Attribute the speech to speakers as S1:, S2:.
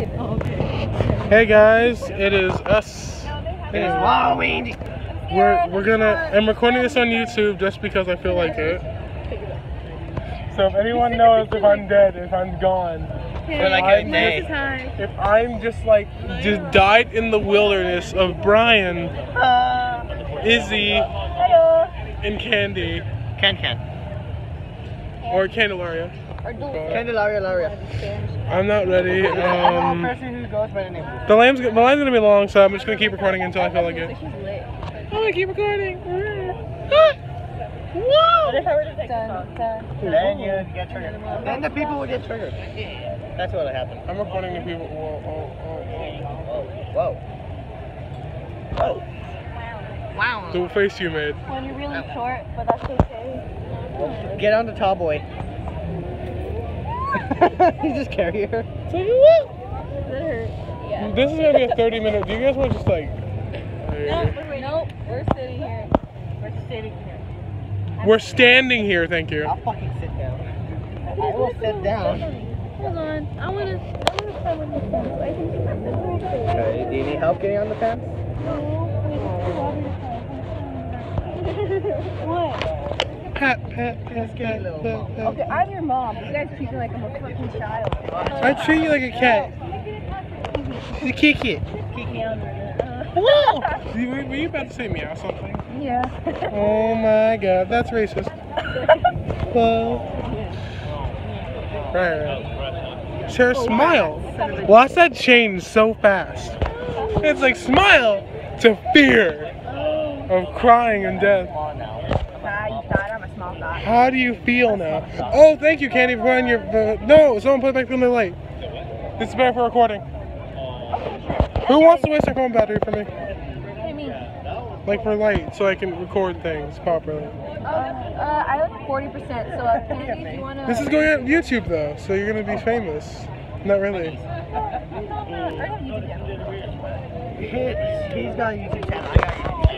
S1: Hey guys, it is us.
S2: It is Halloween.
S1: We're we're gonna. I'm recording this on YouTube just because I feel like it. So if anyone knows if I'm dead, if I'm gone,
S2: For like
S1: I
S2: a day.
S1: if I'm just like just died in the wilderness of Brian,
S2: Uh,
S1: Izzy, and Candy,
S2: Ken Ken.
S1: Or Candelaria.
S2: Candelaria Laria.
S1: I'm not ready. Um,
S2: person who goes by the
S1: lamb's the line's gonna be long, so I'm just gonna keep recording until I feel like it. I'm gonna keep recording. Whoa!
S2: Then you get triggered. Then the people will get triggered. That's what'll happen.
S1: I'm recording the people. Whoa, whoa, whoa,
S2: Whoa. Whoa. Wow.
S1: whoa. The face you made.
S3: When you're really short, but that's okay.
S2: Get on the tall boy. He's just carry her.
S1: It's like, woo!
S3: That hurt. Yeah.
S1: This is gonna be a 30 minute. Do you guys want to just like?
S3: Nope, nope. We're sitting here. We're sitting here.
S1: We're standing here, thank you.
S2: I'll fucking sit down. I will sit down.
S3: Hold on. I wanna. I wanna play with this fence. I think that's a.
S2: Okay, do you need help getting on the fence?
S3: what?
S1: Pat, pat, pat,
S2: Just give me a
S1: pat, pat, pat.
S3: Okay, I'm your mom. You guys treat me like I'm a fucking child.
S1: I treat you like a cat. You kick it.
S3: Kiki on
S1: Whoa! Were were you about to say meow something?
S3: Yeah.
S1: Oh my god, that's racist. Whoa. Right, right. Sarah, oh, smile. Watch that change so fast. It's like smile to fear of crying and death. How do you feel now? Oh, thank you, Candy, for putting your. Uh, no, someone put it back on the light. This is better for recording. Who wants to waste their phone battery for me?
S3: What do you mean?
S1: Like for light, so I can record things properly.
S3: Uh, uh, I like 40%, so uh, Candy, do you wanna...
S1: This is going on YouTube though, so you're gonna be famous. Not really.
S3: I have YouTube channel.
S2: He's got a YouTube channel. I got